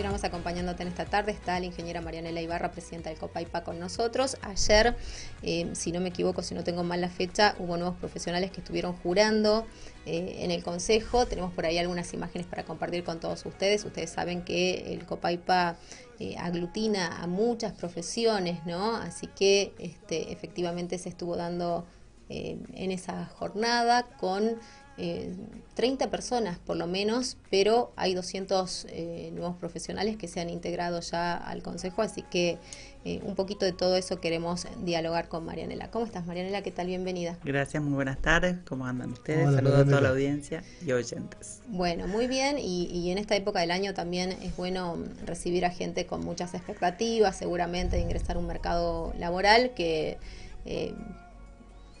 continuamos acompañándote en esta tarde. Está la ingeniera Marianela Ibarra, presidenta del COPAIPA, con nosotros. Ayer, eh, si no me equivoco, si no tengo mal la fecha, hubo nuevos profesionales que estuvieron jurando eh, en el Consejo. Tenemos por ahí algunas imágenes para compartir con todos ustedes. Ustedes saben que el COPAIPA eh, aglutina a muchas profesiones, ¿no? Así que este, efectivamente se estuvo dando en esa jornada con 30 eh, personas por lo menos, pero hay 200 eh, nuevos profesionales que se han integrado ya al Consejo, así que eh, un poquito de todo eso queremos dialogar con Marianela. ¿Cómo estás, Marianela? ¿Qué tal? Bienvenida. Gracias, muy buenas tardes. ¿Cómo andan ustedes? Saludos a toda la audiencia y oyentes. Bueno, muy bien. Y, y, en esta época del año también es bueno recibir a gente con muchas expectativas, seguramente, de ingresar a un mercado laboral que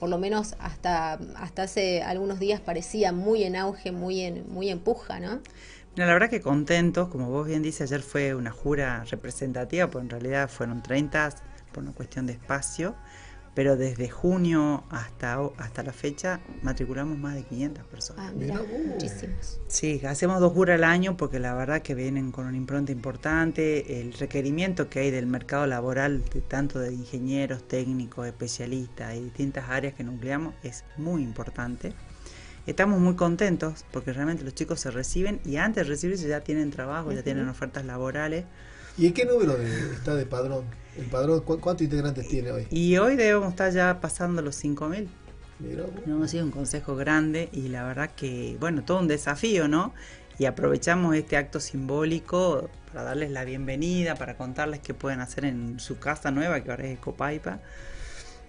por lo menos hasta, hasta hace algunos días parecía muy en auge, muy en, muy en puja, ¿no? la verdad que contentos, como vos bien dices, ayer fue una jura representativa, pues en realidad fueron 30 por una cuestión de espacio pero desde junio hasta, hasta la fecha matriculamos más de 500 personas. Ah, mira, muchísimos. Sí, hacemos dos juras al año porque la verdad que vienen con una impronta importante. El requerimiento que hay del mercado laboral, de, tanto de ingenieros, técnicos, especialistas y distintas áreas que nucleamos, es muy importante. Estamos muy contentos porque realmente los chicos se reciben y antes de recibirse ya tienen trabajo, ya tienen ofertas laborales. ¿Y en qué número está de padrón? ¿El padrón cuántos integrantes tiene hoy? Y hoy debemos estar ya pasando los 5.000. Hemos sido un consejo grande y la verdad que, bueno, todo un desafío, ¿no? Y aprovechamos este acto simbólico para darles la bienvenida, para contarles qué pueden hacer en su casa nueva, que ahora es Copaipa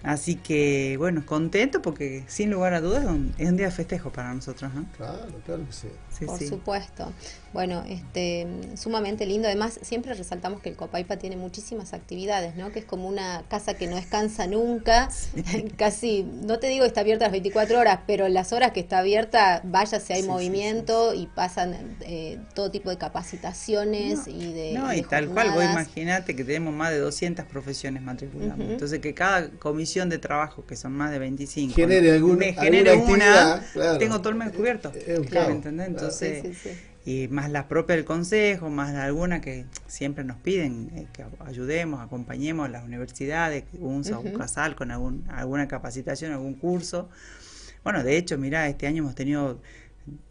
Así que, bueno, contento porque sin lugar a dudas es un día de festejo para nosotros, ¿no? Claro, claro que sí. Por supuesto. Bueno, este, sumamente lindo. Además, siempre resaltamos que el Copaipa tiene muchísimas actividades, ¿no? Que es como una casa que no descansa nunca. Casi, no te digo que está abierta las 24 horas, pero las horas que está abierta, vaya si hay movimiento y pasan eh, todo tipo de capacitaciones y de. No, y, tal cual, vos imaginate que tenemos más de 200 profeses matriculadas. Entonces, que cada comisión de trabajo, que son más de 25, genere, algún, me genere una, tengo todo el mes cubierto. ¿entendés? Entonces y más la propia del consejo, más alguna que siempre nos piden eh, que ayudemos, acompañemos a las universidades, un uh casal con algún, alguna capacitación, algún curso. Bueno, de hecho, mira, este año hemos tenido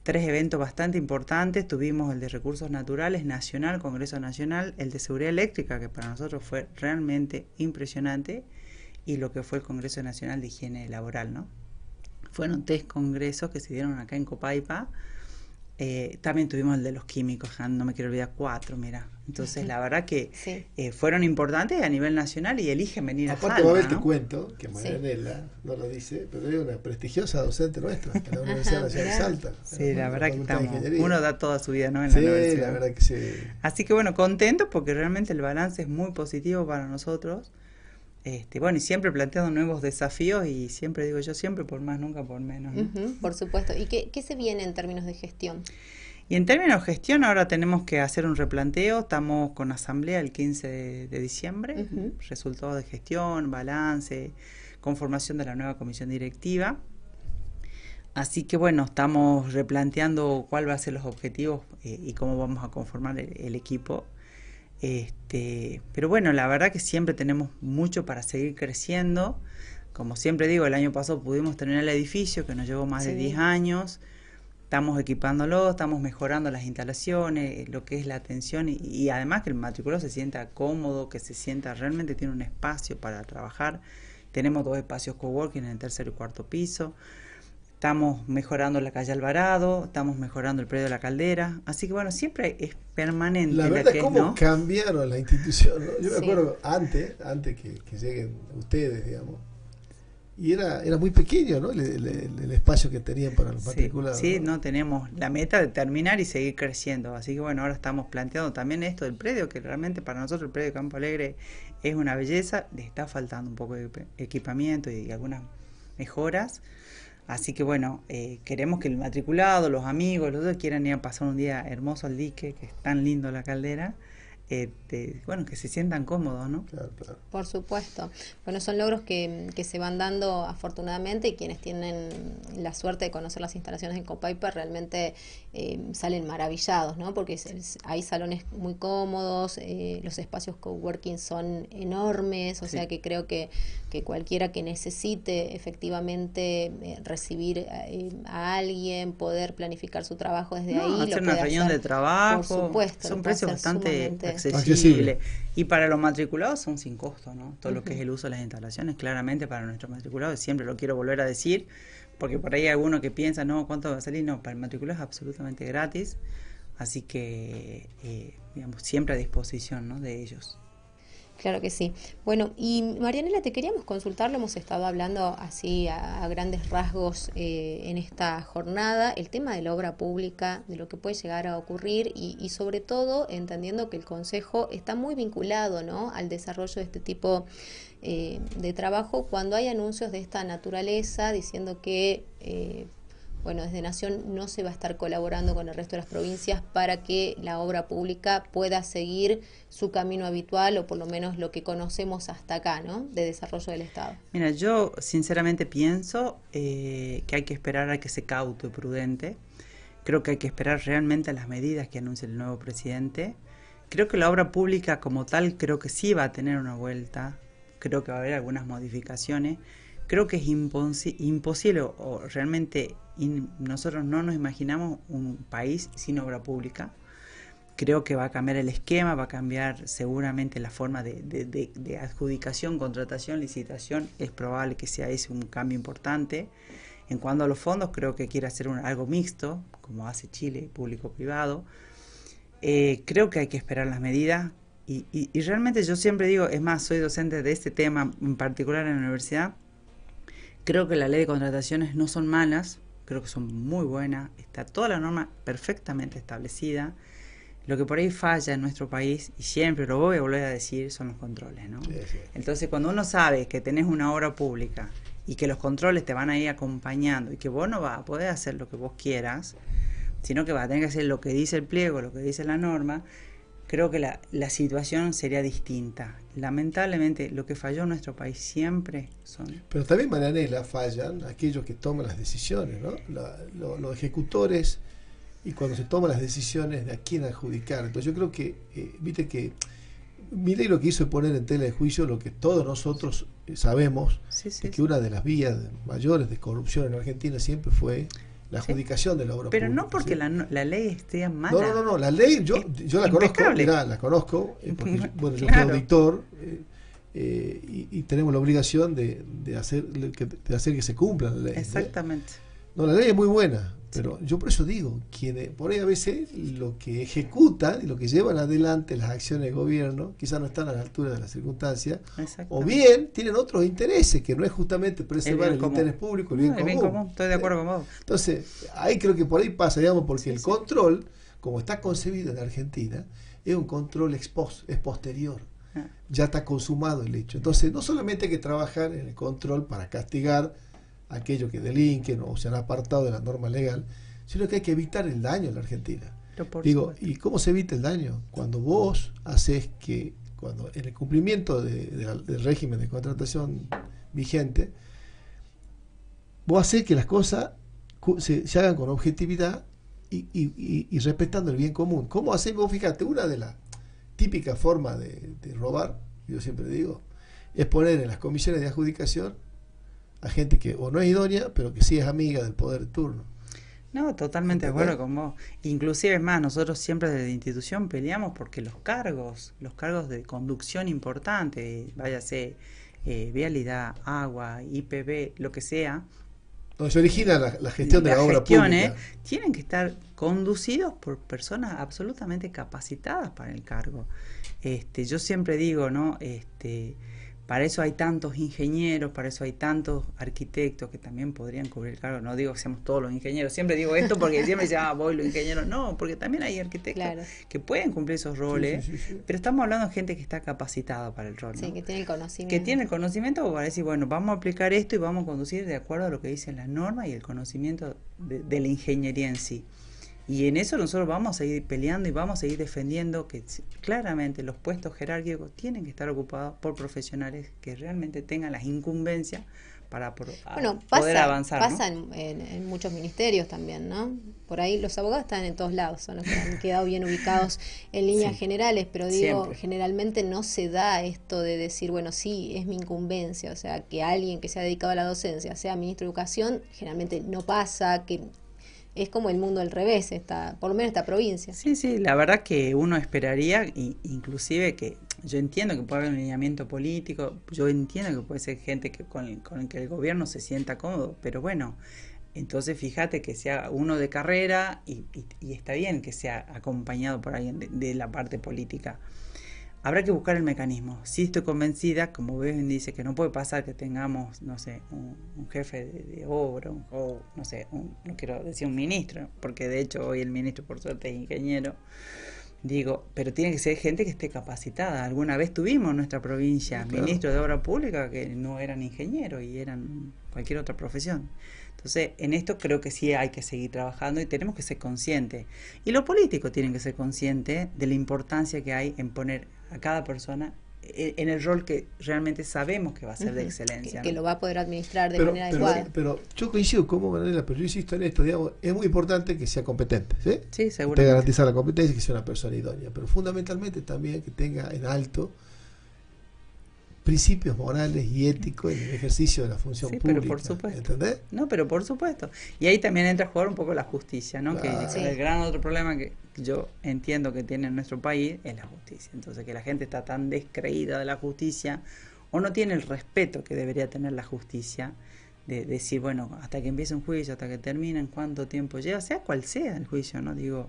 tres eventos bastante importantes. Tuvimos el de Recursos Naturales Nacional, Congreso Nacional, el de Seguridad Eléctrica, que para nosotros fue realmente impresionante, y lo que fue el Congreso Nacional de Higiene Laboral, ¿no? Fueron tres congresos que se dieron acá en Copaipa eh, también tuvimos el de los químicos, no me quiero olvidar, cuatro, mira. Entonces, la verdad que eh, fueron importantes a nivel nacional y eligen venir Aparte, a Aparte, te cuento que Marianela no lo dice, pero es una prestigiosa docente nuestra en la Universidad Nacional de Salta. Sí, la verdad que estamos, uno da toda su vida ¿no? en la universidad. la verdad que sí. Así que bueno, contentos porque realmente el balance es muy positivo para nosotros. Este, bueno, y siempre planteando nuevos desafíos y siempre digo yo, siempre por más, nunca por menos. por supuesto. ¿Y qué, qué, se viene en términos de gestión? Y en términos de gestión ahora tenemos que hacer un replanteo, estamos con asamblea el 15 de, diciembre, resultados de gestión, balance, conformación de la nueva comisión directiva. Así que bueno, estamos replanteando cuál va a ser los objetivos eh, y cómo vamos a conformar el equipo este, pero bueno, la verdad que siempre tenemos mucho para seguir creciendo. Como siempre digo, el año pasado pudimos terminar el edificio que nos llevó más de 10 años. Estamos equipándolo, estamos mejorando las instalaciones, lo que es la atención y, además que el matriculado se sienta cómodo, que se sienta realmente tiene un espacio para trabajar. Tenemos dos espacios coworking en el tercer y cuarto piso. Estamos mejorando la calle Alvarado, estamos mejorando el predio de la caldera. Así que bueno, siempre es permanente. La verdad es cómo cambiaron la institución. Yo me acuerdo antes, antes que, lleguen ustedes, digamos. Y era, era muy pequeño, ¿no? El, espacio que tenían para los particulares. Sí, ¿no? tenemos la meta de terminar y seguir creciendo. Así que bueno, ahora estamos planteando también esto del predio, que realmente para nosotros el predio de Campo Alegre es una belleza. Le está faltando un poco de equipamiento y algunas mejoras Así que bueno, eh, queremos que el matriculado, los amigos, los dos quieran ir a pasar un día hermoso al dique, que es tan lindo la caldera. Este, bueno, que se sientan cómodos, ¿no? Claro, claro. Por supuesto. Bueno, son logros que, que, se van dando afortunadamente y quienes tienen la suerte de conocer las instalaciones en Copaipa realmente eh, salen maravillados, ¿no? Porque hay salones muy cómodos, eh, los espacios coworking son enormes, o sea que creo que, que cualquiera que necesite efectivamente eh, recibir a alguien, poder planificar su trabajo desde ahí. Hacer una reunión de trabajo. Por supuesto. Son precios bastante accesible. Y para los matriculados son sin costo, ¿no? Todo lo que es el uso de las instalaciones, claramente para nuestros matriculados, siempre lo quiero volver a decir, porque por ahí hay alguno que piensa, no, ¿cuánto va a salir? No, para el matriculado es absolutamente gratis, así que, eh, digamos, siempre a disposición, ¿no? De ellos. Claro que sí. Bueno, y Marianela, te queríamos consultar, lo hemos estado hablando así a, grandes rasgos eh, en esta jornada, el tema de la obra pública, de lo que puede llegar a ocurrir y, sobre todo entendiendo que el Consejo está muy vinculado ¿no? al desarrollo de este tipo eh, de trabajo cuando hay anuncios de esta naturaleza diciendo que... Eh, bueno, desde Nación no se va a estar colaborando con el resto de las provincias para que la obra pública pueda seguir su camino habitual o por lo menos lo que conocemos hasta acá, ¿no? De desarrollo del Estado. Mira, yo sinceramente pienso eh, que hay que esperar a que se cauto y prudente. Creo que hay que esperar realmente las medidas que anuncie el nuevo presidente. Creo que la obra pública como tal creo que sí va a tener una vuelta. Creo que va a haber algunas modificaciones creo que es imposible o realmente nosotros no nos imaginamos un país sin obra pública. Creo que va a cambiar el esquema, va a cambiar seguramente la forma de, adjudicación, contratación, licitación. Es probable que sea ese un cambio importante. En cuanto a los fondos, creo que quiere hacer algo mixto, como hace Chile, público-privado. Eh, creo que hay que esperar las medidas. Y, y realmente yo siempre digo, es más, soy docente de este tema en particular en la universidad Creo que la ley de contrataciones no son malas, creo que son muy buenas, está toda la norma perfectamente establecida. Lo que por ahí falla en nuestro país, y siempre lo voy a volver a decir, son los controles, ¿no? Entonces, cuando uno sabe que tenés una obra pública y que los controles te van a ir acompañando y que vos no vas a poder hacer lo que vos quieras, sino que vas a tener que hacer lo que dice el pliego, lo que dice la norma, creo que la, la, situación sería distinta. Lamentablemente, lo que falló en nuestro país siempre son... Pero también, Marianela, fallan aquellos que toman las decisiones, ¿no? los ejecutores y cuando se toman las decisiones de a quién adjudicar. Entonces yo creo que, eh, viste que Milei lo que hizo es poner en tela de juicio lo que todos nosotros eh, sabemos, que una de las vías mayores de corrupción en Argentina siempre fue la adjudicación de la obra Pero no porque la, la, ley esté mala. No, no, no, la ley yo, yo la conozco, la conozco, eh, porque bueno, yo soy auditor eh, eh, y, tenemos la obligación de, de, hacer, de hacer que se cumpla la ley. Exactamente. No, la ley es muy buena, pero yo por eso digo, quienes, por ahí a veces lo que ejecutan y lo que llevan adelante las acciones de gobierno quizás no están a la altura de las circunstancias, o bien tienen otros intereses, que no es justamente preservar el, interés público, el bien, común. Estoy de acuerdo con vos. Entonces, ahí creo que por ahí pasa, digamos, porque el control, como está concebido en Argentina, es un control ex post, es posterior. Ah. Ya está consumado el hecho. Entonces, no solamente hay que trabajar en el control para castigar, aquellos que delinquen o se han apartado de la norma legal, sino que hay que evitar el daño en la Argentina. Digo, ¿y cómo se evita el daño? Cuando vos haces que, cuando en el cumplimiento del régimen de contratación vigente, vos haces que las cosas se, hagan con objetividad y, respetando el bien común. ¿Cómo hacemos? Fíjate, una de las típicas formas de, de robar, yo siempre digo, es poner en las comisiones de adjudicación a gente que o no es idónea, pero que sí es amiga del poder de turno. No, totalmente de acuerdo con vos. Inclusive es más, nosotros siempre desde la institución peleamos porque los cargos, los cargos de conducción importante, váyase eh, vialidad, agua, IPB, lo que sea, donde se origina la, gestión de la obra pública. Tienen que estar conducidos por personas absolutamente capacitadas para el cargo. Este, yo siempre digo, ¿no? Este, para eso hay tantos ingenieros, para eso hay tantos arquitectos que también podrían cubrir el cargo. No digo que seamos todos los ingenieros, siempre digo esto porque siempre se llama voy los ingenieros. No, porque también hay arquitectos que pueden cumplir esos roles, pero estamos hablando de gente que está capacitada para el rol. Sí, que tiene el conocimiento. Que tiene el conocimiento para decir, bueno, vamos a aplicar esto y vamos a conducir de acuerdo a lo que dicen las normas y el conocimiento de, la ingeniería en sí. Y en eso nosotros vamos a seguir peleando y vamos a seguir defendiendo que claramente los puestos jerárquicos tienen que estar ocupados por profesionales que realmente tengan las incumbencias para poder avanzar. Pasa en, muchos ministerios también, ¿no? Por ahí los abogados están en todos lados, son los que han quedado bien ubicados en líneas generales, pero digo, generalmente no se da esto de decir, bueno, sí, es mi incumbencia, o sea, que alguien que se ha dedicado a la docencia sea ministro de Educación, generalmente no pasa, que es como el mundo al revés, esta, por lo menos esta provincia. Sí, sí, la verdad que uno esperaría, inclusive que yo entiendo que puede haber un lineamiento político, yo entiendo que puede ser gente que con, con el que el gobierno se sienta cómodo, pero bueno, entonces fíjate que sea uno de carrera y, está bien que sea acompañado por alguien de la parte política. Habrá que buscar el mecanismo. Si estoy convencida, como ven, dice que no puede pasar que tengamos, no sé, un, jefe de, obra, o no sé, no quiero decir un ministro, porque de hecho hoy el ministro por suerte es ingeniero. Digo, pero tiene que ser gente que esté capacitada. Alguna vez tuvimos en nuestra provincia ministros de obra pública que no eran ingenieros y eran cualquier otra profesión. Entonces, en esto creo que sí hay que seguir trabajando y tenemos que ser conscientes. Y los políticos tienen que ser conscientes de la importancia que hay en poner a cada persona e, en el rol que realmente sabemos que va a ser de excelencia. Que, lo va a poder administrar de manera adecuada. Pero yo coincido con Manela, pero yo insisto en esto, digamos, es muy importante que sea competente, ¿sí? Sí, seguro. garantizar la competencia y que sea una persona idónea, pero fundamentalmente también que tenga en alto principios morales y éticos en el ejercicio de la función pública. Pero por supuesto. ¿Entendés? No, pero por supuesto. Y ahí también entra a jugar un poco la justicia, ¿no? Que el gran otro problema que yo entiendo que tiene nuestro país es la justicia. Entonces, que la gente está tan descreída de la justicia o no tiene el respeto que debería tener la justicia de decir, bueno, hasta que empiece un juicio, hasta que termine, en cuánto tiempo lleva, sea cual sea el juicio, ¿no? Digo,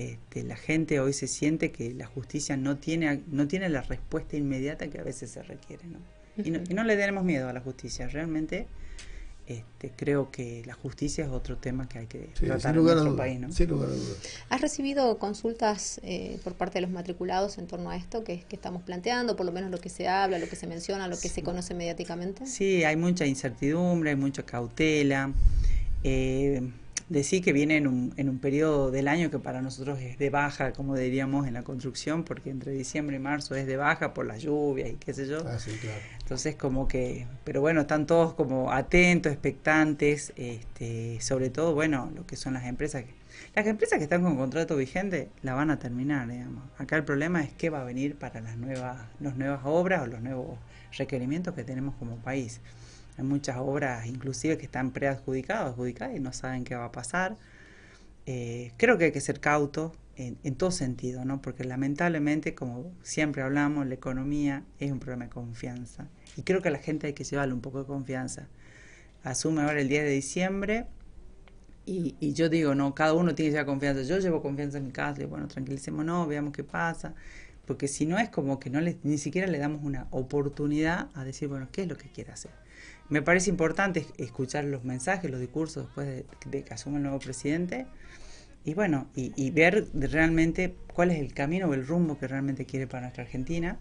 este, la gente hoy se siente que la justicia no tiene, no tiene la respuesta inmediata que a veces se requiere. ¿no? Y, no, le tenemos miedo a la justicia, realmente este, creo que la justicia es otro tema que hay que tratar en nuestro país. ¿no? ¿Has recibido consultas eh, por parte de los matriculados en torno a esto que, que, estamos planteando, por lo menos lo que se habla, lo que se menciona, lo que se conoce mediáticamente? Sí, hay mucha incertidumbre, hay mucha cautela. Eh, decir que viene en un, en un periodo del año que para nosotros es de baja, como diríamos en la construcción, porque entre diciembre y marzo es de baja por las lluvias y qué sé yo. Ah, sí, claro. Entonces como que, pero bueno, están todos como atentos, expectantes, este, sobre todo, bueno, lo que son las empresas que, las empresas que están con contrato vigente la van a terminar, digamos. Acá el problema es qué va a venir para las nuevas, las nuevas obras o los nuevos requerimientos que tenemos como país. Hay muchas obras, inclusive, que están preadjudicadas, adjudicadas y no saben qué va a pasar. Eh, creo que hay que ser cauto en, en, todo sentido, ¿no? Porque lamentablemente, como siempre hablamos, la economía es un problema de confianza. Y creo que a la gente hay que llevarle un poco de confianza. Asume ahora el 10 de diciembre y, yo digo, no, cada uno tiene que llevar confianza. Yo llevo confianza en mi casa y bueno, tranquilicémonos, veamos qué pasa. Porque si no es como que no le, ni siquiera le damos una oportunidad a decir, bueno, ¿qué es lo que quiere hacer? Me parece importante escuchar los mensajes, los discursos después de, que asuma el nuevo presidente y bueno, y, ver realmente cuál es el camino o el rumbo que realmente quiere para nuestra Argentina.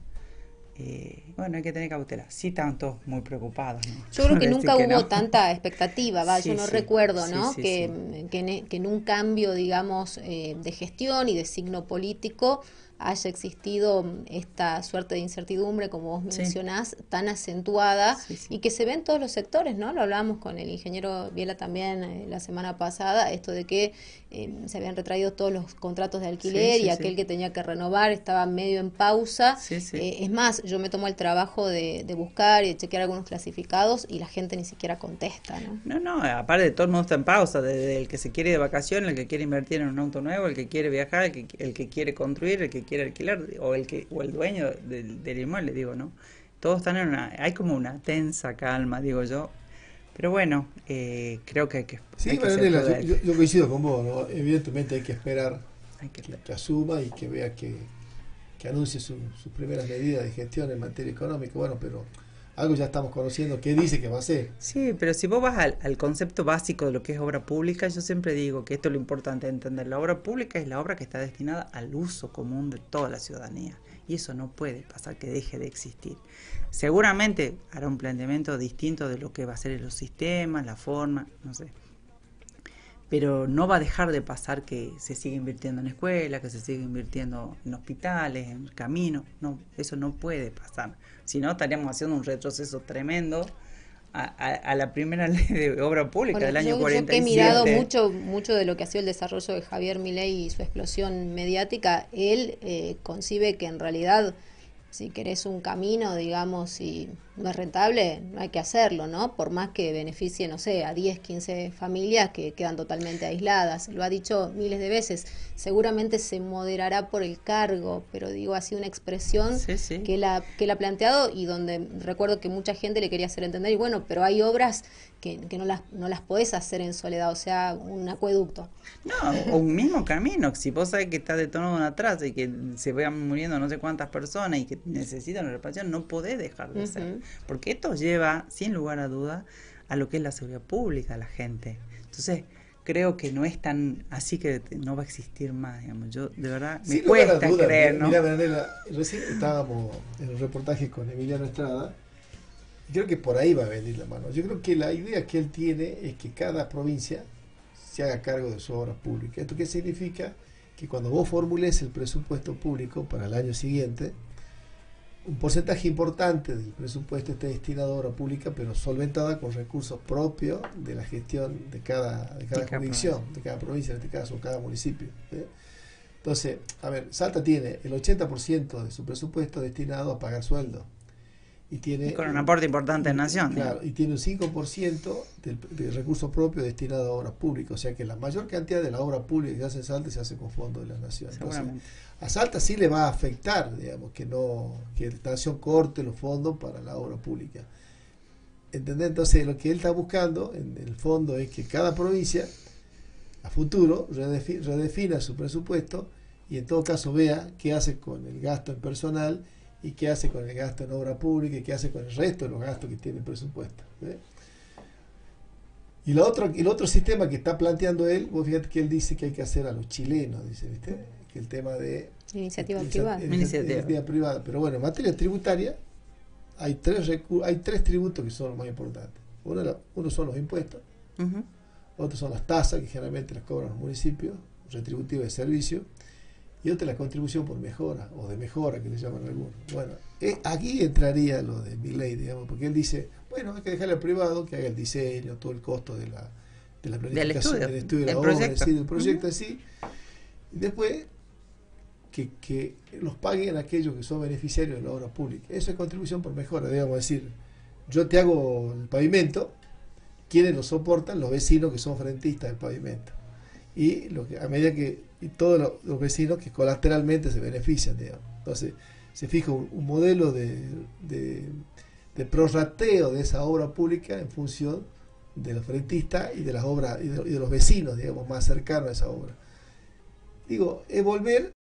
Eh, bueno, hay que tener cautela. Sí, están todos muy preocupados. Yo creo que nunca hubo tanta expectativa, ¿va? yo no recuerdo ¿no? que, en un cambio, digamos, eh, de gestión y de signo político haya existido esta suerte de incertidumbre, como vos mencionás, tan acentuada y que se ve en todos los sectores, ¿no? Lo hablábamos con el ingeniero Viela también eh, la semana pasada, esto de que eh, se habían retraído todos los contratos de alquiler y aquel que tenía que renovar estaba medio en pausa. Eh, es más, yo me tomo el trabajo de, buscar y de chequear algunos clasificados y la gente ni siquiera contesta, ¿no? No, no, aparte de todo el mundo está en pausa, desde el que se quiere de vacaciones, el que quiere invertir en un auto nuevo, el que quiere viajar, el que, el que quiere construir, el que quiere alquilar o el que o el dueño del, del inmueble, digo, ¿no? Todos están en una hay como una tensa calma, digo yo. Pero bueno, eh, creo que hay que. Sí, yo, coincido con vos, evidentemente hay que esperar que, asuma y que vea que, que anuncie sus primeras medidas de gestión en materia económica. Bueno, pero algo ya estamos conociendo, ¿qué dice que va a hacer? Sí, pero si vos vas al, al, concepto básico de lo que es obra pública, yo siempre digo que esto es lo importante de entender. La obra pública es la obra que está destinada al uso común de toda la ciudadanía. Y eso no puede pasar que deje de existir. Seguramente hará un planteamiento distinto de lo que va a ser los sistemas, la forma, no sé. Pero no va a dejar de pasar que se siga invirtiendo en escuelas, que se siga invirtiendo en hospitales, en caminos. No, eso no puede pasar. Si no, estaríamos haciendo un retroceso tremendo a, la primera ley de obra pública del año 47. Yo he mirado mucho, mucho de lo que ha sido el desarrollo de Javier Milei y su explosión mediática. Él eh, concibe que en realidad si querés un camino, digamos, y no es rentable, no hay que hacerlo, ¿no? Por más que beneficie, no sé, a 10, 15 familias que quedan totalmente aisladas. Lo ha dicho miles de veces. Seguramente se moderará por el cargo, pero digo así una expresión Que, la, que él ha planteado y donde recuerdo que mucha gente le quería hacer entender, y bueno, pero hay obras que, no, las, no las podés hacer en soledad, o sea, un acueducto. No, o un mismo camino, si vos sabés que está detonado atrás y que se vayan muriendo no sé cuántas personas y que necesitan una reparación, no podés dejar de hacer. Porque esto lleva, sin lugar a duda, a lo que es la seguridad pública, a la gente. Entonces, creo que no es tan así que no va a existir más, digamos. Yo, de verdad, me cuesta creer, ¿no? Mira, recién estábamos en un reportaje con Emiliano Estrada creo que por ahí va a venir la mano. Yo creo que la idea que él tiene es que cada provincia se haga cargo de su obra pública. ¿Esto qué significa? Que cuando vos formules el presupuesto público para el año siguiente, un porcentaje importante del presupuesto esté destinado a obra pública, pero solventada con recursos propios de la gestión de cada, de cada jurisdicción, de cada provincia, en este caso, cada municipio. Entonces, a ver, Salta tiene el 80% de su presupuesto destinado a pagar sueldos y tiene con un aporte importante en Nación. Claro, y tiene un 5% del, de recursos propios destinado a obras públicas. O sea que la mayor cantidad de la obra pública que se hace en Salta se hace con fondos de la Nación. Entonces, a Salta sí le va a afectar, digamos, que no que la Nación corte los fondos para la obra pública. ¿Entendés? Entonces, lo que él está buscando en el fondo es que cada provincia, a futuro, redefina su presupuesto y en todo caso vea qué hace con el gasto en personal y qué hace con el gasto en obra pública y qué hace con el resto de los gastos que tiene el presupuesto. Y lo otro, el otro sistema que está planteando él, vos fíjate que él dice que hay que hacer a los chilenos, dice, ¿viste? Que el tema de iniciativa privada. Iniciativa. privada. Pero bueno, en materia tributaria hay tres hay tres tributos que son los más importantes. Uno, uno son los impuestos, otros son las tasas que generalmente las cobran los municipios, retributivos de servicio, y otra la contribución por mejora o de mejora que le llaman algunos. Bueno, eh, aquí entraría lo de mi ley, digamos, porque él dice, bueno, hay que dejarle al privado que haga el diseño, todo el costo de la, de la planificación, del estudio, de la obra, del proyecto así, y después que, que los paguen aquellos que son beneficiarios de la obra pública. Eso es contribución por mejora, digamos, decir, yo te hago el pavimento, quienes lo soportan, los vecinos que son frentistas del pavimento. Y lo que, a medida que y todos los, vecinos que colateralmente se benefician, digamos. Entonces, se fija un, modelo de, de, prorrateo de esa obra pública en función de los frentistas y de las obras y de, los vecinos, digamos, más cercanos a esa obra. Digo, es volver